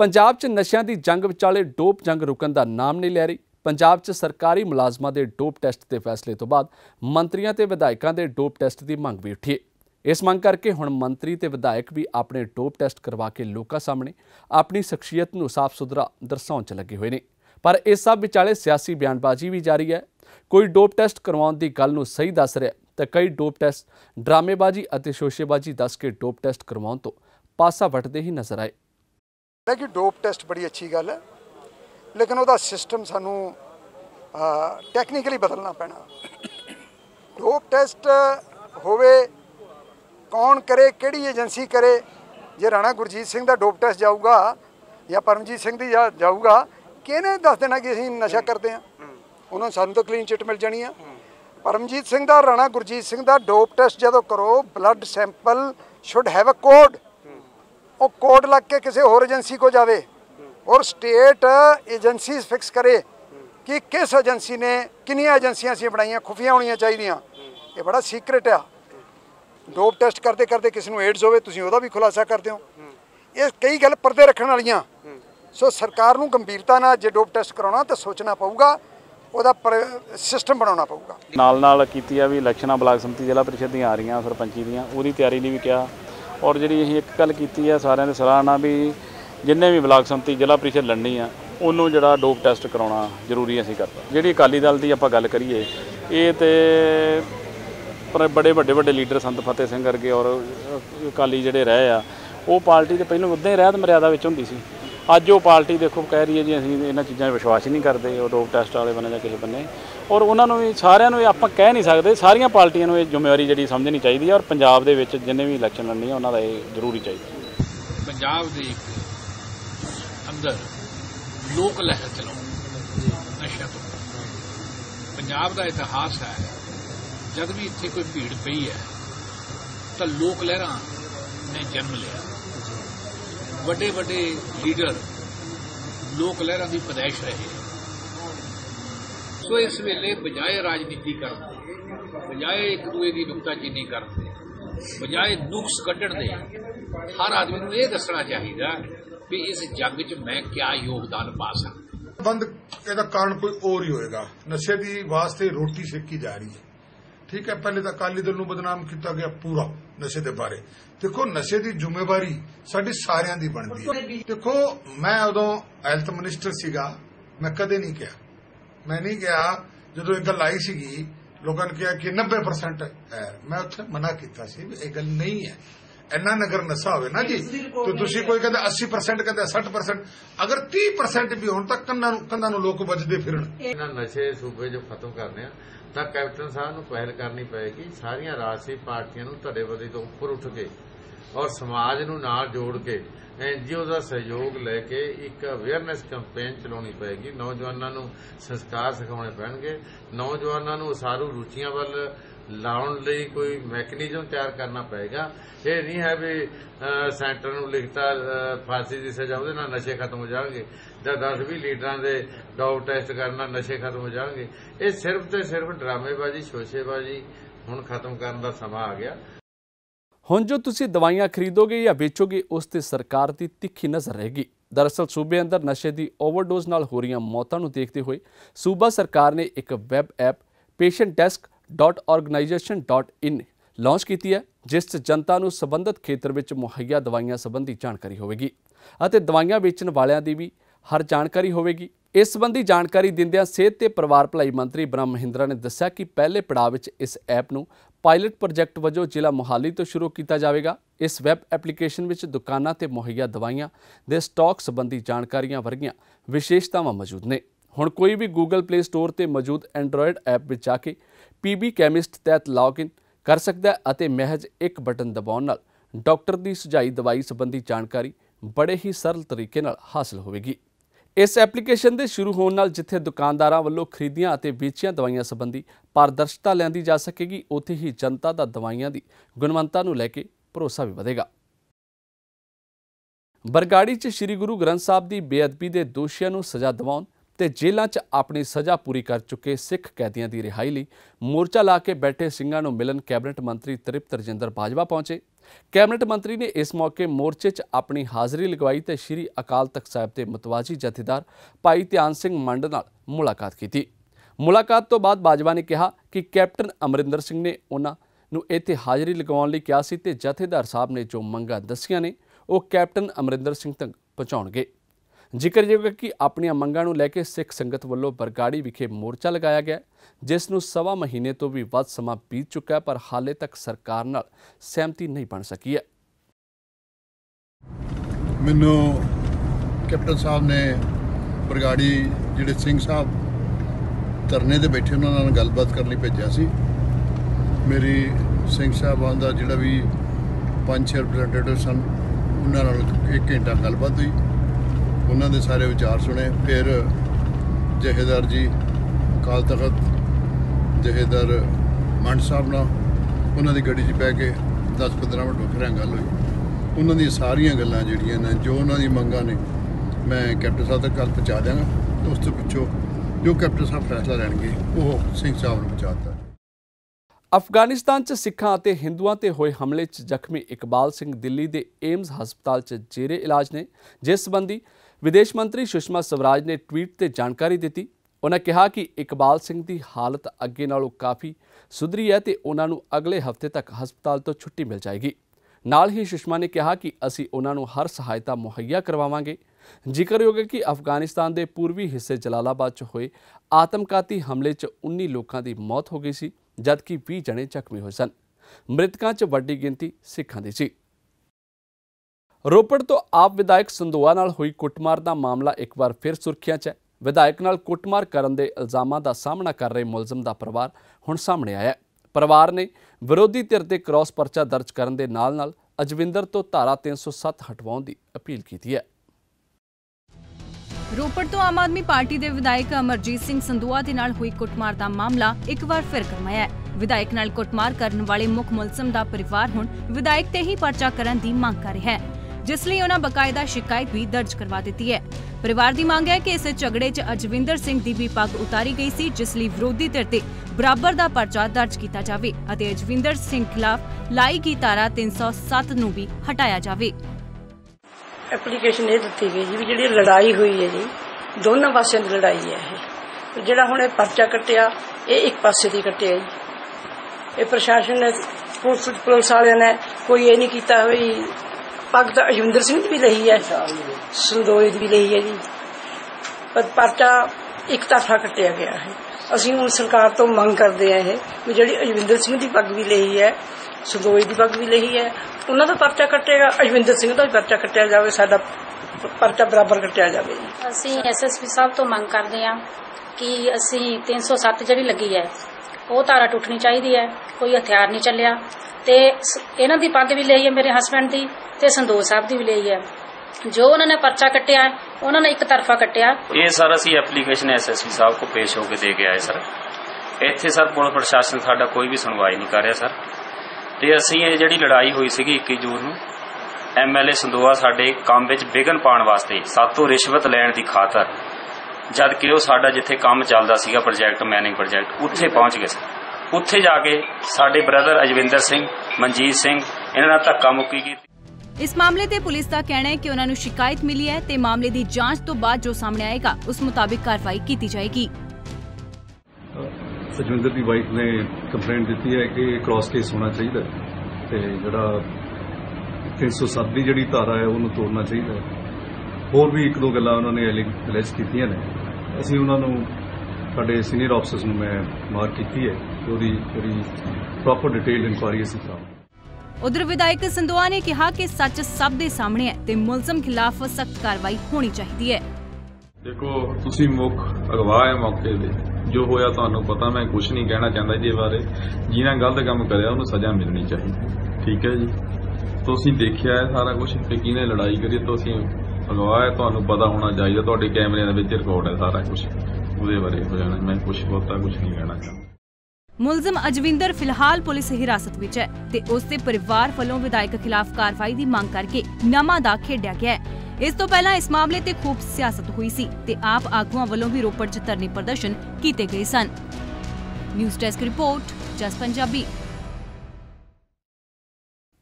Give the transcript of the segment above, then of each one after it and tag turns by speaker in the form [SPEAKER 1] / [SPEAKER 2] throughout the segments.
[SPEAKER 1] ਪੰਜਾਬ 'ਚ ਨਸ਼ਿਆਂ ਦੀ ਜੰਗ ਵਿਚਾਲੇ ਡੋਪ ਜੰਗ ਰੁਕਣ ਦਾ ਨਾਮ ਨਹੀਂ ਲੈ ਰਹੀ। ਪੰਜਾਬ 'ਚ ਸਰਕਾਰੀ ਮੁਲਾਜ਼ਮਾਂ ਦੇ ਡੋਪ ਟੈਸਟ ਦੇ ਫੈਸਲੇ ਤੋਂ ਬਾਅਦ ਮੰਤਰੀਆਂ ਤੇ ਵਿਧਾਇਕਾਂ ਦੇ ਡੋਪ ਟੈਸਟ ਦੀ ਮੰਗ ਵੀ ਉੱਠੀ। ਹੈ ਇਸ ਮੰਗ ਕਰਕੇ ਹੁਣ ਮੰਤਰੀ ਤੇ ਵਿਧਾਇਕ ਵੀ ਆਪਣੇ ਡੋਪ ਟੈਸਟ ਕਰਵਾ ਕੇ ਲੋਕਾਂ ਸਾਹਮਣੇ ਆਪਣੀ ਸ਼ਖਸੀਅਤ ਨੂੰ ਸਾਫ਼ ਸੁਥਰਾ ਦਰਸਾਉਣ 'ਚ ਲੱਗੇ ਹੋਏ ਨੇ। ਪਰ ਇਸ ਸਭ ਵਿਚਾਲੇ ਸਿਆਸੀ ਬਿਆਨਬਾਜ਼ੀ ਵੀ ਜਾਰੀ ਹੈ। ਕੋਈ ਡੋਪ ਟੈਸਟ ਕਰਵਾਉਣ ਦੀ ਗੱਲ ਨੂੰ ਸਹੀ ਦੱਸ ਰਿਹਾ ਤਾਂ ਕਈ ਡੋਪ ਟੈਸਟ ਡਰਾਮੇਬਾਜ਼ੀ ਅਤੇ ਸ਼ੋਸ਼ੇਬਾਜ਼ੀ ਦੱਸ ਕੇ ਡੋਪ ਟੈਸਟ ਕਰਵਾਉਣ ਤੋਂ ਪਾਸਾ ਵਟਦੇ ਹੀ ਨਜ਼ਰ ਆਏ।
[SPEAKER 2] ਕਿ ਡੋਪ ਟੈਸਟ ਬੜੀ ਅੱਛੀ ਗੱਲ ਹੈ, ਲੇਕਿਨ ਉਹਦਾ ਸਿਸਟਮ ਸਾਨੂੰ ਟੈਕਨੀਕਲੀ ਬਦਲਣਾ ਪੈਣਾ। ਡੋਪ ਟੈਸਟ ਹੋਵੇ, ਕੌਣ ਕਰੇ, ਕਿਹੜੀ ਏਜੰਸੀ ਕਰੇ, ਜੇ ਰਾਣਾ ਗੁਰਜੀਤ ਸਿੰਘ ਦਾ ਡੋਪ ਟੈਸਟ ਜਾਊਗਾ, ਜਾਂ ਪਰਮਜੀਤ ਸਿੰਘ ਦੀ ਜਾਊਗਾ, ਕਿਹਨੇ ਦੱਸ ਦੇਣਾ ਕਿ ਅਸੀਂ ਨਸ਼ਾ ਕਰਦੇ ਹਾਂ? ਉਹਨਾਂ ਨੂੰ ਸਾਨੂੰ ਤਾਂ ਕਲੀਨ ਚਿੱਟ ਮਿਲ ਜਾਣੀ ਆ। ਪਰਮਜੀਤ ਸਿੰਘ ਦਾ, ਰਾਣਾ ਗੁਰਜੀਤ ਸਿੰਘ ਦਾ ਡੋਪ ਟੈਸਟ ਜਦੋਂ ਕਰੋ blood sample should have a code code ਲੱਗ ਕੇ ਕਿਸੇ ਹੋਰ ਏਜੰਸੀ ਕੋ ਜਾਵੇ ਔਰ ਸਟੇਟ ਏਜੰਸੀਜ਼ ਫਿਕਸ ਕਰੇ ਕਿ ਕਿਸ ਏਜੰਸੀ ਨੇ ਕਿੰਨੀਆਂ ਏਜੰਸੀਆਂ ਸੀ ਬਣਾਈਆਂ, ਖੁਫੀਆਂ ਹੋਣੀਆਂ ਚਾਹੀਦੀਆਂ। ਇਹ ਬੜਾ ਸੀਕ੍ਰੀਟ ਆ। ਡੋਪ ਟੈਸਟ ਕਰਦੇ ਕਰਦੇ ਕਿਸੇ ਨੂੰ ਏਡਸ ਹੋਵੇ, ਤੁਸੀਂ ਉਹਦਾ ਵੀ ਖੁਲਾਸਾ ਕਰਦੇ ਹੋ ਇਹ ਕਈ ਗੱਲ ਪਰਦੇ ਰੱਖਣ ਵਾਲੀਆਂ। ਸੋ ਸਰਕਾਰ ਨੂੰ ਗੰਭੀਰਤਾ ਨਾਲ ਜੇ ਡੋਪ ਟੈਸਟ ਕਰਾਉਣਾ ਤਾਂ ਸੋਚਣਾ ਪਊਗਾ, ਉਹਦਾ ਸਿਸਟਮ ਬਣਾਉਣਾ ਪਊਗਾ।
[SPEAKER 3] ਨਾਲ ਨਾਲ ਕੀਤੀ ਆ ਵੀ ਇਲੈਕਸ਼ਨਾਂ ਬਲਾਕ ਸੰਮਤੀ ਜ਼ਿਲ੍ਹਾ ਪ੍ਰੀਸ਼ਦ ਦੀਆਂ ਆ ਰਹੀਆਂ ਸਰਪੰਚੀ ਦੀਆਂ, ਉਹਦੀ ਤਿਆਰੀ ਲਈ ਵੀ ਕਿਹਾ। ਔਰ ਜਿਹੜੀ ਅਸੀਂ ਇੱਕ ਗੱਲ ਕੀਤੀ ਆ ਸਾਰਿਆਂ ਦੇ ਸਲਾਹ ਨਾਲ ਵੀ ਜਿੰਨੇ ਵੀ ਬਲਾਕ ਸੰਮਤੀ ਜ਼ਿਲ੍ਹਾ ਪ੍ਰੀਸ਼ਦ ਲੜਨੀ ਆ, ਉਹਨੂੰ ਜਿਹੜਾ ਡੋਪ ਟੈਸਟ ਕਰਾਉਣਾ ਜ਼ਰੂਰੀ ਅਸੀਂ ਕਰਤਾ। ਜਿਹੜੀ ਅਕਾਲੀ ਦਲ ਦੀ ਆਪਾਂ ਗੱਲ ਕਰੀਏ, ਇਹ ਤੇ ਪਰ ਬੜੇ ਵੱਡੇ ਵੱਡੇ ਲੀਡਰ ਸੰਤ ਫਤਿਹ ਸਿੰਘ ਵਰਗੇ ਔਰ ਅਕਾਲੀ ਜਿਹੜੇ ਰਹੇ ਆ, ਉਹ ਪਾਰਟੀ ਤੇ ਪਹਿਲਾਂ ਉਦਾਂ ਹੀ ਰਹਿਤ ਮਰਿਆਦਾ ਵਿੱਚ ਹੁੰਦੀ ਸੀ। ਅੱਜ ਉਹ ਪਾਰਟੀ ਦੇਖੋ ਕਹਿ ਰਹੀ ਹੈ ਜੀ, ਅਸੀਂ ਇਹਨਾਂ ਚੀਜ਼ਾਂ 'ਤੇ ਵਿਸ਼ਵਾਸ ਹੀ ਨਹੀਂ ਕਰਦੇ, ਉਹ ਡੋਪ ਟੈਸਟ ਵਾਲੇ ਬੰਨੇ ਜਾਂ ਕਿਸੇ ਬੰਨੇ ਔਰ ਉਹਨਾਂ ਨੂੰ ਵੀ, ਸਾਰਿਆਂ ਨੂੰ ਇਹ ਆਪਾਂ ਕਹਿ ਨਹੀਂ ਸਕਦੇ, ਸਾਰੀਆਂ ਪਾਰਟੀਆਂ ਨੂੰ ਇਹ ਜ਼ਿੰਮੇਵਾਰੀ ਜਿਹੜੀ ਸਮਝਣੀ ਚਾਹੀਦੀ ਹੈ ਔਰ ਪੰਜਾਬ ਦੇ ਵਿੱਚ ਜਿੰਨੇ ਵੀ ਇਲੈਕਸ਼ਨ ਲੜਨੀ ਆ ਉਹਨਾਂ ਦਾ ਇਹ ਜ਼ਰੂਰੀ ਚਾਹੀਦਾ।
[SPEAKER 4] ਪੰਜਾਬ ਦੇ ਅੰਦਰ ਲੋਕ ਲਹਿਰ ਚਲਾਉਣੀ ਨਸ਼ਾ ਤੋਂ। ਪੰਜਾਬ ਦਾ ਇਤਿਹਾਸ ਹੈ, ਜਦ ਵੀ ਇੱਥੇ ਕੋਈ ਭੀੜ ਪਈ ਹੈ, ਤਾਂ ਲੋਕ ਲਹਿਰਾਂ ਨੇ ਜਨਮ ਲਿਆ। ਵੱਡੇ ਵੱਡੇ ਲੀਡਰ ਲੋਕ ਲਹਿਰਾਂ ਦੀ ਪਦੈਸ਼ ਰਹੇ ਸੋ ਇਸ ਵੇਲੇ ਬਜਾਏ ਰਾਜਨੀਤੀ ਕਰਨ ਦੇ ਬਜਾਏ ਇੱਕ ਦੂਏ ਦੀ ਨੁਕਤਾਚੀਨੀ ਕਰਨ ਦੇ ਬਜਾਏ ਨੁਕਸ ਕੱਢਣ ਦੇ ਹਰ ਆਦਮੀ ਨੂੰ ਇਹ ਦੱਸਣਾ ਚਾਹੀਦਾ ਵੀ ਇਸ ਜੰਗ 'ਚ ਮੈਂ ਕਿਆ ਯੋਗਦਾਨ ਪਾ ਸਕਦਾ
[SPEAKER 5] ਬੰਦ ਇਹਦਾ ਕਾਰਨ ਕੋਈ ਹੋਰ ਹੀ ਹੋਏਗਾ। ਨਸ਼ੇ ਦੀ ਵਾਸਤੇ ਰੋਟੀ ਸੇਕੀ ਜਾ ਰਹੀ ਹੈ। ਠੀਕ ਹੈ ਪਹਿਲੇ ਤਾਂ ਅਕਾਲੀ ਦਲ ਨੂੰ ਬਦਨਾਮ ਕੀਤਾ ਗਿਆ ਪੂਰਾ ਨਸ਼ੇ ਦੇ ਬਾਰੇ। ਦੇਖੋ ਨਸ਼ੇ ਦੀ ਜ਼ਿੰਮੇਵਾਰੀ ਸਾਡੀ ਸਾਰਿਆਂ ਦੀ ਬਣਦੀ ਹੈ। ਦੇਖੋ ਮੈਂ ਉਦੋਂ ਹੈਲਥ ਮਿਨਿਸਟਰ ਸੀਗਾ ਮੈਂ ਕਦੇ ਨਹੀਂ ਕਿਹਾ। ਮੈਂ ਨਹੀਂ ਕਿਹਾ ਜਦੋਂ ਇਹ ਗੱਲ ਆਈ ਸੀਗੀ ਲੋਕਾਂ ਨੇ ਕਿਹਾ ਕਿ 90% ਹੈ। ਮੈਂ ਉੱਥੇ ਮਨਾ ਕੀਤਾ ਸੀ ਵੀ ਇਹ ਗੱਲ ਨਹੀਂ ਹੈ। ਇੰਨਾ ਨਗਰ ਨਸ਼ਾ ਹੋਵੇ ਨਾ ਜੀ ਤੇ ਤੁਸੀਂ ਕੋਈ ਕਹਿੰਦਾ 80% ਕਹਿੰਦਾ 60% ਅਗਰ 30% ਵੀ ਹੋਣ ਤਾਂ ਕੰਨਾਂ ਨੂੰ ਕੰਨਾਂ ਨੂੰ ਲੋਕ ਵੱਜਦੇ ਫਿਰਨ।
[SPEAKER 6] ਇਹਨਾਂ ਨਸ਼ੇ ਸੂਬੇ 'ਚੋਂ ਖਤਮ ਕਰਨੇ ਆ ਤਾਂ ਕੈਪਟਨ ਸਾਹਿਬ ਨੂੰ ਪਹਿਲ ਕਰਨੀ ਪਏਗੀ, ਸਾਰੀਆਂ ਰਾਜਸੀ ਪਾਰਟੀਆਂ ਨੂੰ ਧੜੇਬੰਦੀ ਤੋਂ ਉੱਪਰ ਉੱਠ ਕੇ ਔਰ ਸਮਾਜ ਨੂੰ ਨਾਲ ਜੋੜ ਕੇ ਐਨਜੀਓ ਦਾ ਸਹਿਯੋਗ ਲੈ ਕੇ ਇੱਕ ਅਵੇਅਰਨੈਸ ਕੈਂਪੇਨ ਚਲਾਉਣੀ ਪਏਗੀ। ਨੌਜਵਾਨਾਂ ਨੂੰ ਸੰਸਕਾਰ ਸਿਖਾਉਣੇ ਪੈਣਗੇ। ਨੌਜਵਾਨਾਂ ਨੂੰ ਉਸਾਰੂ ਰੁਚੀਆਂ ਵੱਲ ਲਾਉਣ ਲਈ ਕੋਈ ਮੈਕੈਨਿਜ਼ਮ ਤਿਆਰ ਕਰਨਾ ਪਏਗਾ। ਇਹ ਨਹੀਂ ਹੈ ਵੀ ਸੈਂਟਰ ਨੂੰ ਲਿਖਤਾ ਫਾਂਸੀ ਦੀ ਸਜ਼ਾ ਉਹਦੇ ਨਾਲ ਨਸ਼ੇ ਖਤਮ ਹੋ ਜਾਣਗੇ। ਜਾਂ 10 20 ਲੀਡਰਾਂ ਦੇ ਡੋਪ ਟੈਸਟ ਕਰਨਾ ਨਸ਼ੇ ਖਤਮ ਹੋ ਜਾਣਗੇ। ਇਹ ਸਿਰਫ ਤੇ ਸਿਰਫ ਡਰਾਮੇਬਾਜ਼ੀ, ਸ਼ੋਸ਼ੇਬਾਜ਼ੀ ਹੁਣ ਖਤਮ ਕਰਨ ਦਾ ਸਮਾਂ ਆ ਗਿਆ।
[SPEAKER 1] ਹੁਣ ਜੋ ਤੁਸੀਂ ਦਵਾਈਆਂ ਖਰੀਦੋਗੇ ਜਾਂ ਵੇਚੋਗੇ, ਉਸ ਤੇ ਸਰਕਾਰ ਦੀ ਤਿੱਖੀ ਨਜ਼ਰ ਰਹੇਗੀ। ਦਰਅਸਲ, ਸੂਬੇ ਅੰਦਰ ਨਸ਼ੇ ਦੀ ਓਵਰਡੋਜ਼ ਨਾਲ ਹੋ ਰਹੀਆਂ ਮੌਤਾਂ ਨੂੰ ਦੇਖਦੇ ਹੋਏ ਸੂਬਾ ਸਰਕਾਰ ਨੇ ਇੱਕ ਵੈਬ ਐਪ patientdesk.organization.in ਲਾਂਚ ਕੀਤੀ ਹੈ, ਜਿਸ 'ਚ ਜਨਤਾ ਨੂੰ ਸਬੰਧਤ ਖੇਤਰ ਵਿੱਚ ਮੁਹੱਈਆ ਦਵਾਈਆਂ ਸੰਬੰਧੀ ਜਾਣਕਾਰੀ ਹੋਵੇਗੀ ਅਤੇ ਦਵਾਈਆਂ ਵੇਚਣ ਵਾਲਿਆਂ ਦੀ ਵੀ ਹਰ ਜਾਣਕਾਰੀ ਹੋਵੇਗੀ। ਇਸ ਸੰਬੰਧੀ ਜਾਣਕਾਰੀ ਦਿੰਦਿਆਂ ਸਿਹਤ ਤੇ ਪਰਿਵਾਰ ਭਲਾਈ ਮੰਤਰੀ ਬ੍ਰਹਮ ਮਹਿੰਦਰਾ ਨੇ ਦੱਸਿਆ ਕਿ ਪਹਿਲੇ ਪੜਾਅ ਵਿੱਚ ਇਸ ਐਪ ਨੂੰ ਪਾਇਲਟ ਪ੍ਰੋਜੈਕਟ ਵਜੋਂ ਜ਼ਿਲ੍ਹਾ ਮੋਹਾਲੀ ਤੋਂ ਸ਼ੁਰੂ ਕੀਤਾ ਜਾਵੇਗਾ। ਇਸ ਵੈਬ ਐਪਲੀਕੇਸ਼ਨ ਵਿੱਚ ਦੁਕਾਨਾਂ ਤੇ ਮੁਹੱਈਆ ਦਵਾਈਆਂ ਦੇ ਸਟਾਕ ਸੰਬੰਧੀ ਜਾਣਕਾਰੀਆਂ ਵਰਗੀਆਂ ਵਿਸ਼ੇਸ਼ਤਾਵਾਂ ਮੌਜੂਦ ਨੇ। ਹੁਣ ਕੋਈ ਵੀ Google Play Store ਤੇ ਮੌਜੂਦ Android ਐਪ ਵਿੱਚ ਜਾ ਕੇ PB ਕੈਮਿਸਟ ਤਹਿਤ ਲੌਗਇਨ ਕਰ ਸਕਦਾ ਹੈ ਅਤੇ ਮਹਿਜ ਇੱਕ ਬਟਨ ਦਬਾਉਣ ਨਾਲ ਡਾਕਟਰ ਦੀ ਸੁਝਾਈ ਦਵਾਈ ਸੰਬੰਧੀ ਜਾਣਕਾਰੀ ਬੜੇ ਹੀ ਸਰਲ ਤਰੀਕੇ ਨਾਲ ਹਾਸਲ ਹੋਵੇਗੀ। ਇਸ ਐਪਲੀਕੇਸ਼ਨ ਦੇ ਸ਼ੁਰੂ ਹੋਣ ਨਾਲ ਜਿੱਥੇ ਦੁਕਾਨਦਾਰਾਂ ਵੱਲੋਂ ਖਰੀਦੀਆਂ ਅਤੇ ਵੇਚੀਆਂ ਦਵਾਈਆਂ ਸੰਬੰਧੀ ਪਾਰਦਰਸ਼ਤਾ ਲੈਂਦੀ ਜਾ ਸਕੇਗੀ, ਉੱਥੇ ਹੀ ਜਨਤਾ ਦਾ ਦਵਾਈਆਂ ਦੀ ਗੁਣਵੱਤਾ ਨੂੰ ਲੈ ਕੇ ਭਰੋਸਾ ਵੀ ਵਧੇਗਾ। ਬਰਗਾੜੀ 'ਚ ਸ੍ਰੀ ਗੁਰੂ ਗ੍ਰੰਥ ਸਾਹਿਬ ਦੀ ਬੇਅਦਬੀ ਦੇ ਦੋਸ਼ੀਆਂ ਨੂੰ ਸਜ਼ਾ ਦਿਵਾਉਣ ਤੇ ਜੇਲ੍ਹਾਂ 'ਚ ਆਪਣੀ ਸਜ਼ਾ ਪੂਰੀ ਕਰ ਚੁੱਕੇ ਸਿੱਖ ਕੈਦੀਆਂ ਦੀ ਰਿਹਾਈ ਲਈ ਮੋਰਚਾ ਲਾ ਕੇ ਬੈਠੇ ਸਿੰਘਾਂ ਨੂੰ ਮਿਲਣ ਕੈਬਨਿਟ ਮੰਤਰੀ ਤ੍ਰਿਪਤ ਰਜਿੰਦਰ ਬਾਜਵਾ ਪਹੁੰਚੇ। ਕੈਬਨਿਟ ਮੰਤਰੀ ਨੇ ਇਸ ਮੌਕੇ ਮੋਰਚੇ 'ਚ ਆਪਣੀ ਹਾਜ਼ਰੀ ਲਗਵਾਈ ਤੇ ਸ੍ਰੀ ਅਕਾਲ ਤਖਤ ਸਾਹਿਬ ਦੇ ਮਤਵਾਜੀ ਜਥੇਦਾਰ ਭਾਈ ਧਿਆਨ ਸਿੰਘ ਮੰਡ ਨਾਲ ਮੁਲਾਕਾਤ ਕੀਤੀ। ਮੁਲਾਕਾਤ ਤੋਂ ਬਾਅਦ ਬਾਜਵਾ ਨੇ ਕਿਹਾ ਕਿ ਕੈਪਟਨ ਅਮਰਿੰਦਰ ਸਿੰਘ ਨੇ ਉਹਨਾਂ ਨੂੰ ਇੱਥੇ ਹਾਜ਼ਰੀ ਲਗਾਉਣ ਲਈ ਕਿਹਾ ਸੀ ਤੇ ਜਥੇਦਾਰ ਸਾਹਿਬ ਨੇ ਜੋ ਮੰਗਾਂ ਦੱਸੀਆਂ ਨੇ, ਉਹ ਕੈਪਟਨ ਅਮਰਿੰਦਰ ਸਿੰਘ ਤੱਕ ਪਹੁੰਚਾਉਣਗੇ। ਜ਼ਿਕਰ ਹੈ ਕਿ ਆਪਣੀਆਂ ਮੰਗਾਂ ਨੂੰ ਲੈ ਕੇ ਸਿੱਖ ਸੰਗਤ ਵੱਲੋਂ ਬਰਗਾੜੀ ਵਿਖੇ ਮੋਰਚਾ ਲਗਾਇਆ ਗਿਆ, ਜਿਸ ਨੂੰ ਸਵਾ ਮਹੀਨੇ ਤੋਂ ਵੀ ਵੱਧ ਸਮਾਂ ਬੀਤ ਚੁੱਕਾ ਹੈ, ਪਰ ਹਾਲੇ ਤੱਕ ਸਰਕਾਰ ਨਾਲ ਸਹਿਮਤੀ ਨਹੀਂ ਬਣ ਸਕੀ ਹੈ।
[SPEAKER 7] ਮੈਨੂੰ ਕੈਪਟਨ ਸਾਹਿਬ ਨੇ ਬਰਗਾੜੀ ਜਿਹੜੇ ਸਿੰਘ ਸਾਹਿਬ ਧਰਨੇ ਤੇ ਬੈਠੇ, ਉਹਨਾਂ ਨਾਲ ਗੱਲਬਾਤ ਕਰਨ ਲਈ ਭੇਜਿਆ ਸੀ। ਮੇਰੀ ਸਿੰਘ ਸਾਹਿਬਾਨ ਦਾ ਜਿਹੜਾ ਵੀ ਪੰਜ ਛੇ ਰਿਪਰੈਜ਼ੈਂਟੇਟਿਵ ਸਨ, ਉਹਨਾਂ ਨਾਲ ਇੱਕ ਘੰਟਾ ਗੱਲਬਾਤ ਹੋਈ। ਉਹਨਾਂ ਦੇ ਸਾਰੇ ਵਿਚਾਰ ਸੁਣੇ। ਫਿਰ ਜਹੇਦਾਰ ਜੀ, ਅਕਾਲ ਤਖਤ, ਜਹੇਦਾਰ ਮੰਡ ਸਾਹਿਬ ਨਾਲ ਉਹਨਾਂ ਦੀ ਗੱਡੀ 'ਚ ਬਹਿ ਕੇ 10-15 ਮਿੰਟ ਵੱਖਰਿਆਂ ਗੱਲ ਹੋਈ। ਉਹਨਾਂ ਦੀਆਂ ਸਾਰੀਆਂ ਗੱਲਾਂ ਜਿਹੜੀਆਂ ਨੇ, ਜੋ ਉਹਨਾਂ ਦੀ ਮੰਗਾਂ ਨੇ, ਮੈਂ ਕੈਪਟਨ ਸਾਹਿਬ ਤੱਕ ਕੱਲ ਪਹੁੰਚਾ ਦਿਆਂਗਾ। ਤੇ ਉਸ ਤੋਂ ਪਿੱਛੋਂ ਜੋ ਕੈਪਟਨ ਸਾਹਿਬ ਫੈਸਲਾ ਲੈਣਗੇ, ਉਹ ਸਿੰਘ ਸਾਹਿਬ ਨੂੰ ਪਹੁੰਚਾ ਦਿੱਤਾ।
[SPEAKER 1] ਅਫਗਾਨਿਸਤਾਨ 'ਚ ਸਿੱਖਾਂ ਅਤੇ ਹਿੰਦੂਆਂ ਤੇ ਹੋਏ ਹਮਲੇ 'ਚ ਜ਼ਖਮੀ ਇਕਬਾਲ ਸਿੰਘ ਦਿੱਲੀ ਦੇ ਏਮਜ਼ ਹਸਪਤਾਲ 'ਚ ਜੇਰੇ ਇਲਾਜ ਨੇ। ਜਿਸ ਸੰਬੰਧੀ ਵਿਦੇਸ਼ ਮੰਤਰੀ ਸੁਸ਼ਮਾ ਸਵਰਾਜ ਨੇ ਟਵੀਟ ਤੇ ਜਾਣਕਾਰੀ ਦਿੱਤੀ। ਉਹਨਾਂ ਕਿਹਾ ਕਿ ਇਕਬਾਲ ਸਿੰਘ ਦੀ ਹਾਲਤ ਅੱਗੇ ਨਾਲੋਂ ਕਾਫੀ ਸੁਧਰੀ ਹੈ ਤੇ ਉਹਨਾਂ ਨੂੰ ਅਗਲੇ ਹਫ਼ਤੇ ਤੱਕ ਹਸਪਤਾਲ ਤੋਂ ਛੁੱਟੀ ਮਿਲ ਜਾਏਗੀ। ਨਾਲ ਹੀ ਸੁਸ਼ਮਾ ਨੇ ਕਿਹਾ ਕਿ ਅਸੀਂ ਉਹਨਾਂ ਨੂੰ ਹਰ ਸਹਾਇਤਾ ਮੁਹੱਈਆ ਕਰਵਾਵਾਂਗੇ। ਜ਼ਿਕਰਯੋਗ ਹੈ ਕਿ ਅਫਗਾਨਿਸਤਾਨ ਦੇ ਪੂਰਬੀ ਹਿੱਸੇ ਜਲਾਲਾਬਾਦ 'ਚ ਹੋਏ ਆਤਮਕਾਤੀ ਹਮਲੇ 'ਚ 19 ਲੋਕਾਂ ਦੀ ਮੌਤ ਹੋ ਗਈ ਸੀ, ਜਦਕਿ 20 ਜਣੇ ਜ਼ਖਮੀ ਹੋਏ ਸਨ। ਮ੍ਰਿਤਕਾਂ 'ਚ ਵੱਡੀ ਗਿਣਤੀ ਸਿੱਖਾਂ ਦੀ ਸੀ। ਰੋਪੜ ਤੋਂ ਆਪ ਵਿਧਾਇਕ ਸੰਦੋਆ ਨਾਲ ਹੋਈ ਕੁੱਟਮਾਰ ਦਾ ਮਾਮਲਾ ਇੱਕ ਵਾਰ ਫਿਰ ਸੁਰਖੀਆਂ 'ਚ ਹੈ। ਵਿਧਾਇਕ ਨਾਲ ਕੁੱਟਮਾਰ ਕਰਨ ਦੇ ਇਲਜ਼ਾਮਾਂ ਦਾ ਸਾਹਮਣਾ ਕਰ ਰਹੇ ਮੁਲਜ਼ਮ ਦਾ ਪਰਿਵਾਰ ਹੁਣ ਸਾਹਮਣੇ ਆਇਆ ਪਰਿਵਾਰ ਨੇ ਵਿਰੋਧੀ ਧਿਰ ਤੇ ਕ੍ਰਾਸ ਪਰਚਾ ਦਰਜ ਕਰਨ ਦੇ ਨਾਲ-ਨਾਲ ਅਜਵਿੰਦਰ ਤੋਂ ਧਾਰਾ 307 ਹਟਵਾਉਣ ਦੀ ਅਪੀਲ ਕੀਤੀ ਹੈ।
[SPEAKER 8] ਰੋਪੜ ਤੋਂ ਆਮ ਆਦਮੀ ਪਾਰਟੀ ਦੇ ਵਿਧਾਇਕ ਅਮਰਜੀਤ ਸਿੰਘ ਸੰਧੂਆ ਦੇ ਨਾਲ ਹੋਈ ਕੁੱਟਮਾਰ ਦਾ ਮਾਮਲਾ ਇੱਕ ਵਾਰ ਫਿਰ ਗਰਮਾਇਆ ਹੈ। ਵਿਧਾਇਕ ਨਾਲ ਕੁੱਟਮਾਰ ਕਰਨ ਵਾਲੇ ਮੁੱਖ ਮੁਲਜ਼ਮ ਦਾ ਪਰਿਵਾਰ ਹੁਣ ਵਿਧਾਇਕ ਤੇ ਹੀ ਪਰਚਾ ਕਰਨ ਦੀ ਮੰਗ ਕਰ ਰਿਹਾ ਹੈ। ਜਿਸ ਲਈ ਉਹਨਾਂ ਬਕਾਇਦਾ ਸ਼ਿਕਾਇਤ ਵੀ ਦਰਜ ਕਰਵਾ ਦਿੱਤੀ ਹੈ। ਪਰਿਵਾਰ ਦੀ ਮੰਗ ਹੈ ਕਿ ਇਸ ਝਗੜੇ 'ਚ ਅਜਵਿੰਦਰ ਸਿੰਘ ਦੀ ਵੀ ਪੱਗ ਉਤਾਰੀ ਗਈ ਸੀ, ਜਿਸ ਲਈ ਵਿਰੋਧੀ ਧਿਰ ਤੇ ਬਰਾਬਰ ਦਾ ਪਰਚਾ ਦਰਜ ਕੀਤਾ ਜਾਵੇ ਅਤੇ ਅਜਵਿੰਦਰ ਸਿੰਘ ਖਿਲਾਫ ਲਾਈ ਗਈ ਧਾਰਾ 307 ਨੂੰ ਵੀ ਹਟਾਇਆ ਜਾਵੇ।
[SPEAKER 9] ਐਪਲੀਕੇਸ਼ਨ ਇਹ ਦਿੱਤੀ ਗਈ ਜੀ ਵੀ ਜਿਹੜੀ ਲੜਾਈ ਹੋਈ ਹੈ ਜੀ, ਦੋਨਾਂ ਪਾਸਿਆਂ ਦੀ ਲੜਾਈ ਹੈ ਇਹ। ਜਿਹੜਾ ਹੁਣ ਇਹ ਪਰਚਾ ਕੱਟਿਆ, ਇਹ ਇੱਕ ਪਾਸੇ ਦੀ ਕੱਟਿਆ ਜੀ। ਇਹ ਪ੍ਰਸ਼ਾਸਨ ਨੇ, ਪੁਲਿਸ ਪੁਲਿਸ ਵਾਲਿਆਂ ਨੇ ਕੋਈ ਇਹ ਨਹੀਂ ਕੀਤਾ ਵੀ ਪੱਗ ਤਾਂ ਅਜਵਿੰਦਰ ਸਿੰਘ ਦੀ ਵੀ ਲਈ ਹੈ ਸੰਦੋਏ ਦੀ ਵੀ ਲਈ ਹੈ ਜੀ। ਪਰ ਪਰਚਾ ਇੱਕ ਤਰਫਾ ਕੱਟਿਆ ਗਿਆ ਹੈ। ਅਸੀਂ ਹੁਣ ਸਰਕਾਰ ਤੋਂ ਮੰਗ ਕਰਦੇ ਆ ਇਹ ਵੀ ਜਿਹੜੀ ਅਜਵਿੰਦਰ ਸਿੰਘ ਦੀ ਪੱਗ ਵੀ ਲਈ ਹੈ ਸੰਦੋਏ ਦੀ ਪੱਗ ਵੀ ਲਈ ਹੈ, ਉਹਨਾਂ ਦਾ ਪਰਚਾ ਕੱਟੇਗਾ ਅਜਵਿੰਦਰ ਸਿੰਘ ਦਾ ਵੀ ਪਰਚਾ ਕੱਟਿਆ ਜਾਵੇ, ਸਾਡਾ ਪਰਚਾ ਬਰਾਬਰ ਕੱਟਿਆ ਜਾਵੇ। ਜੀ
[SPEAKER 10] ਅਸੀਂ ਐਸਐਸਪੀ ਸਾਹਿਬ ਤੋਂ ਮੰਗ ਕਰਦੇ ਹਾਂ ਕਿ ਅਸੀਂ 307 ਜਿਹੜੀ ਲੱਗੀ ਹੈ, ਉਹ ਧਾਰਾ ਟੁੱਟਣੀ ਚਾਹੀਦੀ ਹੈ, ਕੋਈ ਹਥਿਆਰ ਨਹੀਂ ਚੱਲਿਆ। ਤੇ ਇਹਨਾਂ ਦੀ ਪੱਗ ਵੀ ਲਈ ਹੈ ਮੇਰੇ ਹਸਬੰਡ ਦੀ ਤੇ ਸੰਦੋਖ ਸਾਹਿਬ ਦੀ ਵੀ ਲਈ ਹੈ। ਜੋ ਉਹਨਾਂ ਨੇ ਪਰਚਾ ਕੱਟਿਆ ਹੈ, ਉਹਨਾਂ ਨੇ ਇੱਕ ਤਰਫਾ ਕੱਟਿਆ।
[SPEAKER 11] ਇਹ ਸਰ ਅਸੀਂ ਐਪਲੀਕੇਸ਼ਨ ਐਸਐਸਪੀ ਸਾਹਿਬ ਕੋ ਪੇਸ਼ ਹੋ ਕੇ ਦੇ ਕੇ ਆਏ ਸਰ। ਇੱਥੇ ਸਰ ਪੁਲਿਸ ਪ੍ਰਸ਼ਾਸਨ ਸਾਡਾ ਕੋਈ ਵੀ ਸੁਣਵਾਈ ਨਹੀਂ ਕਰ ਰਿਹਾ ਸਰ। ਤੇ ਅਸੀਂ ਇਹ ਜਿਹੜੀ ਲੜਾਈ ਹੋਈ ਸੀਗੀ 21 ਜੂਨ ਨੂੰ ਐਮਐਲਏ ਸੰਦੋਆ ਸਾਡੇ ਕੰਮ ਵਿੱਚ ਵਿਘਨ ਪਾਉਣ ਵਾਸਤੇ ਸਾਤੋਂ ਰਿਸ਼ਵਤ ਲੈਣ ਦੀ ਖਾਤਰ ਜਦ ਕਿ ਉਹ ਸਾਡਾ ਜਿੱਥੇ ਕੰਮ ਚੱਲਦਾ ਸੀਗਾ ਪ੍ਰੋਜੈਕਟ ਮੈਨਿੰਗ ਪ੍ਰੋਜੈਕਟ ਉੱਥੇ ਪਹੁੰਚ ਗਏ ਸਰ। ਉੱਥੇ ਜਾ ਕੇ ਸਾਡੇ ਬ੍ਰਦਰ ਅਜਵਿੰਦਰ ਸਿੰਘ ਮਨਜੀਤ ਸਿੰਘ ਇਹਨਾਂ ਨਾਲ ਧੱਕਾ ਮੁੱਕੀ ਕੀਤੀ।
[SPEAKER 8] ਇਸ ਮਾਮਲੇ ਤੇ ਪੁਲਿਸ ਦਾ ਕਹਿਣਾ ਹੈ ਕਿ ਉਹਨਾਂ ਨੂੰ ਸ਼ਿਕਾਇਤ ਮਿਲੀ ਹੈ ਤੇ ਮਾਮਲੇ ਦੀ ਜਾਂਚ ਤੋਂ ਬਾਅਦ ਜੋ ਸਾਹਮਣੇ ਆਏਗਾ ਉਸ ਮੁਤਾਬਿਕ ਕਾਰਵਾਈ ਕੀਤੀ ਜਾਏਗੀ।
[SPEAKER 12] ਸਜਵਿੰਦਰ ਦੀ ਵਾਈਫ ਨੇ ਕੰਪਲੇਂਟ ਦਿੱਤੀ ਹੈ ਕਿ ਕ੍ਰਾਸ ਕੇਸ ਹੋਣਾ ਚਾਹੀਦਾ ਹੈ ਤੇ ਜਿਹੜਾ 307 ਦੀ ਜਿਹੜੀ ਧਾਰਾ ਹੈ ਉਹਨੂੰ ਤੋੜਨਾ ਚਾਹੀਦਾ ਹੈ। ਹੋਰ ਵੀ ਇੱਕ ਦੋ ਗੱਲਾਂ ਉਹਨਾਂ ਨੇ ਅਲੈਜ ਕੀਤੀਆਂ ਨੇ। ਅਸੀਂ ਉਹਨਾਂ ਨੂੰ ਸਾਡੇ ਸੀਨੀਅਰ ਆਫਸਰਸ ਨੂੰ ਮੈਂ ਮਾਰਕ ਕੀਤੀ ਹੈ ਉਹਦੀ ਜਿਹੜੀ ਪ੍ਰੋਪਰ ਡਿਟੇਲ ਇਨਕੁਆਇਰੀ ਅਸੀਂ ਕਰਾਂਗੇ।
[SPEAKER 8] ਉਧਰ ਵਿਧਾਇਕ ਸੰਦੋਆ ਨੇ ਕਿਹਾ ਕਿ ਸੱਚ ਸਭ ਦੇ ਸਾਹਮਣੇ ਹੈ ਤੇ ਮੁਲਜ਼ਮ ਖਿਲਾਫ ਸਖਤ ਕਾਰਵਾਈ ਹੋਣੀ ਚਾਹੀਦੀ ਹੈ।
[SPEAKER 13] ਦੇਖੋ ਤੁਸੀਂ ਮੁੱਖ ਅਗਵਾ ਹੈ ਮੌਕੇ ਦੇ ਜੋ ਹੋਇਆ ਤੁਹਾਨੂੰ ਪਤਾ ਮੈਂ ਕੁਝ ਨਹੀਂ ਕਹਿਣਾ ਚਾਹੁੰਦਾ ਇਹਦੇ ਬਾਰੇ। ਜਿਹਨਾਂ ਗਲਤ ਕੰਮ ਕਰਿਆ ਉਹਨੂੰ ਸਜ਼ਾ ਮਿਲਣੀ ਚਾਹੀਦੀ ਠੀਕ ਹੈ ਜੀ? ਤੁਸੀਂ ਦੇਖਿਆ ਹੈ ਸਾਰਾ ਕੁਝ ਤੇ ਕਿਹਨੇ ਲੜਾਈ ਕਰੀ ਤੁਸੀਂ ਅਗਵਾ ਹੈ ਤੁਹਾਨੂੰ ਪਤਾ ਹੋਣਾ ਚਾਹੀਦਾ। ਤੁਹਾਡੇ ਕੈਮਰਿਆਂ ਦੇ ਵਿੱਚ ਰਿਕਾਰਡ ਹੈ ਸਾਰਾ ਕੁਝ ਉਹਦੇ ਬਾਰੇ ਹੋ ਜਾਣਾ। ਮੈਂ ਕੁਝ ਬਹੁਤਾ ਕੁਝ ਨਹੀਂ ਕਹਿਣਾ ਚਾਹੁੰਦਾ।
[SPEAKER 8] ਮੁਲਜ਼ਮ ਅਜਵਿੰਦਰ ਫਿਲਹਾਲ ਪੁਲਿਸ ਹਿਰਾਸਤ ਵਿੱਚ ਹੈ ਤੇ ਉਸ ਦੇ ਪਰਿਵਾਰ ਵੱਲੋਂ ਵਿਧਾਇਕ ਖਿਲਾਫ ਕਾਰਵਾਈ ਦੀ ਮੰਗ ਕਰਕੇ ਨਾਮਾ ਦਾ ਖੇਡਿਆ ਗਿਆ ਹੈ। ਇਸ ਤੋਂ ਪਹਿਲਾਂ ਇਸ ਮਾਮਲੇ ਤੇ ਖੂਬ ਸਿਆਸਤ ਹੋਈ ਸੀ ਤੇ ਆਪ ਆਗੂਆਂ ਵੱਲੋਂ ਵੀ ਰੋਪੜ 'ਚ ਧਰਨੇ ਪ੍ਰਦਰਸ਼ਨ ਕੀਤੇ ਗਏ ਸਨ। News desk report Jas Punjabi.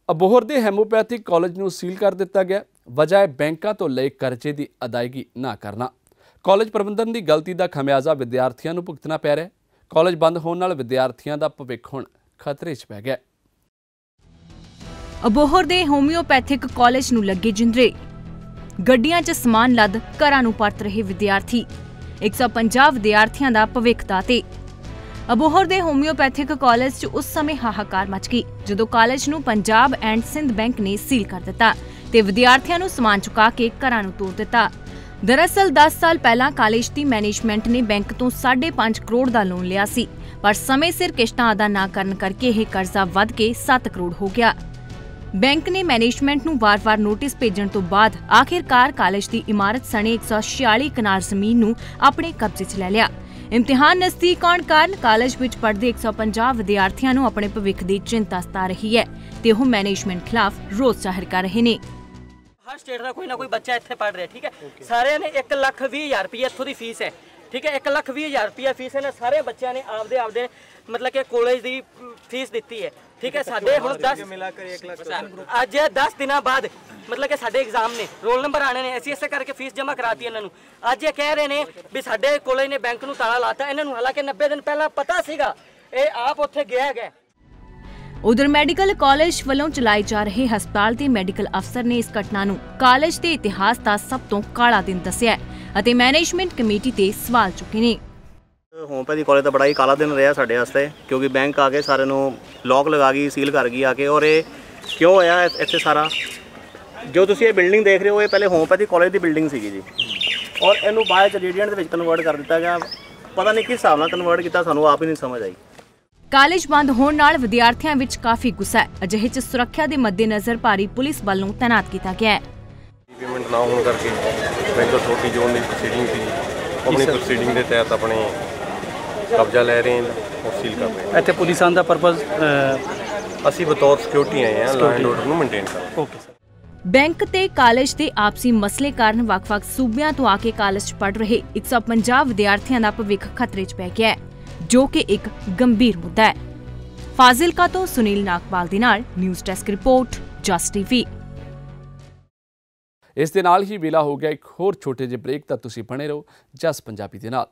[SPEAKER 1] Abohar ਦੇ ਹੈਮੋਪੈਥਿਕ ਕਾਲਜ ਨੂੰ ਸੀਲ ਕਰ ਦਿੱਤਾ ਗਿਆ। ਵਜ੍ਹਾ ਹੈ ਬੈਂਕਾਂ ਤੋਂ ਲਏ ਕਰਜ਼ੇ ਦੀ ਅਦਾਇਗੀ ਨਾ ਕਰਨਾ। ਕਾਲਜ ਪ੍ਰਬੰਧਨ ਦੀ ਗਲਤੀ ਦਾ ਖਮਿਆਜ਼ਾ ਵਿਦਿਆਰਥੀਆਂ ਨੂੰ ਭੁਗਤਣਾ ਪੈ ਰਿਹਾ ਹੈ। ਕਾਲਜ ਬੰਦ ਹੋਣ ਨਾਲ ਵਿਦਿਆਰਥੀਆਂ ਦਾ ਭਵਿੱਖ ਹੁਣ ਖਤਰੇ 'ਚ ਪੈ ਗਿਆ ਹੈ।
[SPEAKER 8] ਅਬੋਹਰ ਦੇ ਹੋਮਿਓਪੈਥਿਕ ਕਾਲਜ ਨੂੰ ਲੱਗੇ ਜਿੰਦਰੇ। ਗੱਡੀਆਂ 'ਚ ਸਮਾਨ ਲੱਦ ਘਰਾਂ ਨੂੰ ਪਰਤ ਰਹੇ ਵਿਦਿਆਰਥੀ। 150 ਵਿਦਿਆਰਥੀਆਂ ਦਾ ਭਵਿੱਖ ਦਾ ਤੇ ਅਬੋਹਰ ਦੇ ਹੋਮਿਓਪੈਥਿਕ ਕਾਲਜ 'ਚ ਉਸ ਸਮੇਂ ਹਾਹਾਕਾਰ ਮਚ ਗਈ, ਜਦੋਂ ਕਾਲਜ ਨੂੰ ਪੰਜਾਬ ਐਂਡ ਸਿੰਧ ਬੈਂਕ ਨੇ ਸੀਲ ਕਰ ਦਿੱਤਾ ਤੇ ਵਿਦਿਆਰਥੀਆਂ ਨੂੰ ਸਮਾਨ ਚੁਕਾ ਕੇ ਘਰਾਂ ਨੂੰ ਤੋਰ ਦਿੱਤਾ। ਦਰਅਸਲ 10 ਸਾਲ ਪਹਿਲਾਂ ਕਾਲਜ ਦੀ ਮੈਨੇਜਮੈਂਟ ਨੇ ਬੈਂਕ ਤੋਂ 5.5 ਕਰੋੜ ਦਾ ਲੋਨ ਲਿਆ ਸੀ, ਪਰ ਸਮੇਂ ਸਿਰ ਕਿਸ਼ਤਾਂ ਅਦਾ ਨਾ ਕਰਨ ਕਰਕੇ ਇਹ ਕਰਜ਼ਾ ਵੱਧ ਕੇ 7 ਕਰੋੜ ਹੋ ਗਿਆ। ਬੈਂਕ ਨੇ ਮੈਨੇਜਮੈਂਟ ਨੂੰ ਵਾਰ-ਵਾਰ ਨੋਟਿਸ ਭੇਜਣ ਤੋਂ ਬਾਅਦ ਆਖਿਰਕਾਰ ਕਾਲਜ ਦੀ ਇਮਾਰਤ ਸਣੇ 146 ਕਨਾਲ ਜ਼ਮੀਨ ਨੂੰ ਆਪਣੇ ਕਬਜ਼ੇ 'ਚ ਲੈ ਲਿਆ। ਇਮਤਿਹਾਨ ਨਜ਼ਦੀਕ ਆਉਣ ਕਾਰਨ ਕਾਲਜ ਵਿੱਚ ਪੜ੍ਹਦੇ 150 ਵਿਦਿਆਰਥੀਆਂ ਨੂੰ ਆਪਣੇ ਭਵਿੱਖ ਦੀ ਚਿੰਤਾ ਸਤਾ ਰਹੀ ਹੈ ਤੇ ਉਹ ਮੈਨੇਜਮੈਂਟ ਖਿਲਾਫ ਰੋਸ ਜ਼ਾਹਿਰ ਕਰ ਰਹੇ ਨੇ।
[SPEAKER 14] ਹਰ ਸਟੇਟ ਦਾ ਕੋਈ ਨਾ ਕੋਈ ਬੱਚਾ ਇੱਥੇ ਪੜ ਰਿਹਾ ਠੀਕ ਹੈ? ਸਾਰਿਆਂ ਨੇ 1 ਲੱਖ 20 ਹਜ਼ਾਰ ਰੁਪਏ ਇੱਥੋਂ ਦੀ ਫੀਸ ਹੈ ਠੀਕ ਹੈ? 1 ਲੱਖ 20 ਹਜ਼ਾਰ ਰੁਪਏ ਫੀਸ ਇਹਨਾਂ ਸਾਰੇ ਬੱਚਿਆਂ ਨੇ ਆਪਦੇ ਆਪਦੇ ਮਤਲਬ ਕਿ ਕਾਲਜ ਦੀ ਫੀਸ ਦਿੱਤੀ ਹੈ ਠੀਕ ਹੈ? ਸਾਡੇ ਹੁਣ 10 ਮਿਲਾ ਕੇ 1 ਲੱਖ ਅੱਜ 10 ਦਿਨਾਂ ਬਾਅਦ ਮਤਲਬ ਕਿ ਸਾਡੇ ਐਗਜ਼ਾਮ ਨੇ ਰੋਲ ਨੰਬਰ ਆਣੇ ਨੇ ਅਸੀਂ ਇਸੇ ਕਰਕੇ ਫੀਸ ਜਮ੍ਹਾਂ ਕਰਾਤੀ ਇਹਨਾਂ ਨੂੰ। ਅੱਜ ਇਹ ਕਹਿ ਰਹੇ ਨੇ ਵੀ ਸਾਡੇ ਕਾਲਜ ਨੇ ਬੈਂਕ ਨੂੰ ਤਾਲਾ ਲਾਤਾ ਇਹਨਾਂ ਨੂੰ ਹਾਲਾਂਕਿ 90 ਦਿਨ ਪਹਿਲਾਂ ਪਤਾ ਸੀਗਾ ਇਹ ਆਪ ਉੱਥੇ ਗਿਆ ਹੈਗਾ
[SPEAKER 8] ਉਧਰ ਮੈਡੀਕਲ ਕਾਲਜ ਵੱਲੋਂ ਚਲਾਏ ਜਾ ਰਹੇ ਹਸਪਤਾਲ ਦੇ ਮੈਡੀਕਲ ਅਫਸਰ ਨੇ ਇਸ ਘਟਨਾ ਨੂੰ ਕਾਲਜ ਦੇ ਇਤਿਹਾਸ ਦਾ ਸਭ ਤੋਂ ਕਾਲਾ ਦਿਨ ਦੱਸਿਆ ਅਤੇ ਮੈਨੇਜਮੈਂਟ ਕਮੇਟੀ ਤੇ ਸਵਾਲ ਚੁੱਕੇ ਨੇ।
[SPEAKER 15] ਹੋਮਪੈਥੀ ਕਾਲਜ ਦਾ ਬੜਾ ਹੀ ਕਾਲਾ ਦਿਨ ਰਿਹਾ ਸਾਡੇ ਵਾਸਤੇ, ਕਿਉਂਕਿ ਬੈਂਕ ਆ ਕੇ ਸਾਰਿਆਂ ਨੂੰ ਲੌਕ ਲਗਾ ਗਈ ਸੀਲ ਕਰ ਗਈ ਆ ਕੇ, ਔਰ ਇਹ ਕਿਉਂ ਹੋਇਆ ਇੱਥੇ ਸਾਰਾ? ਜੋ ਤੁਸੀਂ ਇਹ ਬਿਲਡਿੰਗ ਦੇਖ ਰਹੇ ਹੋ, ਇਹ ਪਹਿਲੇ ਹੋਮਪੈਥੀ ਕਾਲਜ ਦੀ ਬਿਲਡਿੰਗ ਸੀਗੀ ਜੀ। ਔਰ ਇਹਨੂੰ ਬਾਅਦ ਚ ਰੇਡੀਅੰਟ ਦੇ ਵਿੱਚ ਕਨਵਰਟ ਕਰ ਦਿੱਤਾ ਗਿਆ। ਪਤਾ ਨਹੀਂ ਕਿਸ ਹਿਸਾਬ ਨਾਲ ਕਨਵਰਟ ਕੀਤਾ, ਸਾਨੂੰ ਆਪ ਹੀ ਨਹੀਂ ਸਮਝ ਆਈ।
[SPEAKER 8] ਕਾਲਜ ਬੰਦ ਹੋਣ ਨਾਲ ਵਿਦਿਆਰਥੀਆਂ ਵਿੱਚ ਕਾਫੀ ਗੁੱਸਾ ਹੈ। ਅਜਿਹੇ 'ਚ ਸੁਰੱਖਿਆ ਦੇ ਮੱਦੇਨਜ਼ਰ ਭਾਰੀ ਪੁਲਿਸ ਬਲ ਨੂੰ ਤਾਇਨਾਤ ਕੀਤਾ ਗਿਆ ਹੈ।
[SPEAKER 16] ਪੇਮੈਂਟ ਨਾ ਹੋਣ ਕਰਕੇ ਬੈਂਕ ਅਥਾਰਟੀ ਜ਼ੋਨ ਦੀ ਪ੍ਰੋਸੀਡਿੰਗ ਸੀ। ਆਪਣੀ ਪ੍ਰੋਸੀਡਿੰਗ ਦੇ ਤਹਿਤ ਆਪਣੇ ਕਬਜ਼ਾ ਲੈ ਰਹੇ ਹਾਂ ਔਰ ਸੀਲ ਕਰ ਰਹੇ ਹਾਂ।
[SPEAKER 17] ਇੱਥੇ ਪੁਲਿਸ ਆਉਣ ਦਾ ਪਰਪਸ
[SPEAKER 16] ਅਸੀਂ ਬਤੌਰ ਸਿਕਿਉਰਿਟੀ ਆਏ ਹਾਂ ਲਾਅ ਐਂਡ ਆਰਡਰ ਨੂੰ ਮੇਨਟੇਨ ਕਰਨ
[SPEAKER 17] ਓਕੇ ਸਰ
[SPEAKER 8] ਬੈਂਕ ਤੇ ਕਾਲਜ ਦੇ ਆਪਸੀ ਮਸਲੇ ਕਾਰਨ ਵੱਖ-ਵੱਖ ਸੂਬਿਆਂ ਤੋਂ ਆ ਕੇ ਕਾਲਜ 'ਚ ਪੜ ਰਹੇ। 150 ਵਿਦਿਆਰਥੀਆਂ ਦਾ ਭਵਿੱਖ ਖਤਰੇ 'ਚ ਪੈ ਗਿਆ ਹੈ। ਜੋ ਕਿ ਇੱਕ ਗੰਭੀਰ ਮੁੱਦਾ ਹੈ। ਫਾਜ਼ਿਲਕਾ ਤੋਂ ਸੁਨੀਲ ਨਾਗਪਾਲ ਦੇ ਨਾਲ news desk report just TV.
[SPEAKER 1] ਇਸ ਦੇ ਨਾਲ ਹੀ ਵੇਲਾ ਹੋ ਗਿਆ ਇੱਕ ਹੋਰ ਛੋਟੇ ਜਿਹੇ ਬ੍ਰੇਕ, ਤਾਂ ਤੁਸੀਂ ਬਣੇ ਰਹੋ ਜਸ ਪੰਜਾਬੀ ਦੇ ਨਾਲ।